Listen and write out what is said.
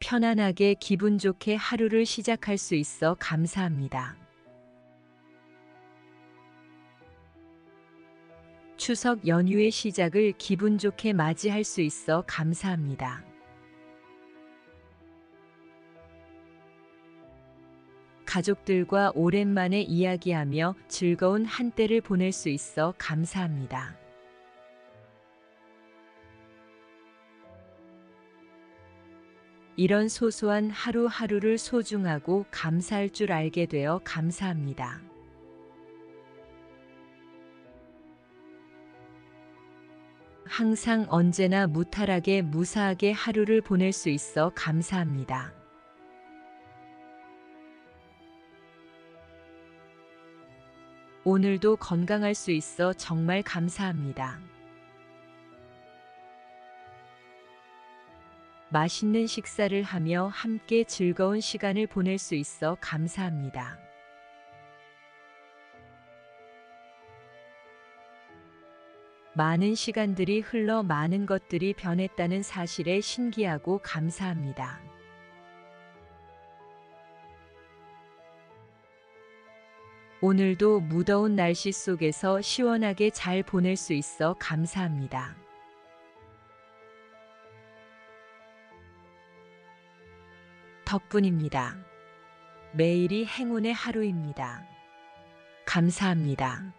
편안하게 기분 좋게 하루를 시작할 수 있어 감사합니다. 추석 연휴의 시작을 기분 좋게 맞이할 수 있어 감사합니다. 가족들과 오랜만에 이야기하며 즐거운 한때를 보낼 수 있어 감사합니다. 이런 소소한 하루하루를 소중하고 감사할 줄 알게 되어 감사합니다. 항상 언제나 무탈하게 무사하게 하루를 보낼 수 있어 감사합니다. 오늘도 건강할 수 있어 정말 감사합니다. 맛있는 식사를 하며 함께 즐거운 시간을 보낼 수 있어 감사합니다. 많은 시간들이 흘러 많은 것들이 변했다는 사실에 신기하고 감사합니다. 오늘도 무더운 날씨 속에서 시원하게 잘 보낼 수 있어 감사합니다. 덕분입니다. 매일이 행운의 하루입니다. 감사합니다.